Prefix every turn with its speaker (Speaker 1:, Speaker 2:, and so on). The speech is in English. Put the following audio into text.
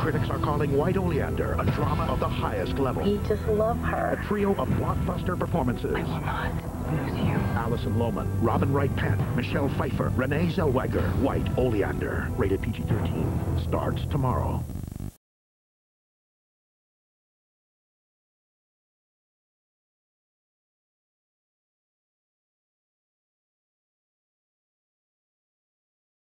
Speaker 1: Critics are calling White Oleander a drama of the highest level.
Speaker 2: You just love
Speaker 1: A trio of blockbuster performances.
Speaker 2: I will not lose you.
Speaker 1: Alison Lohman, Robin Wright Penn, Michelle Pfeiffer, Renee Zellweger, White Oleander. Rated PG-13. Starts tomorrow.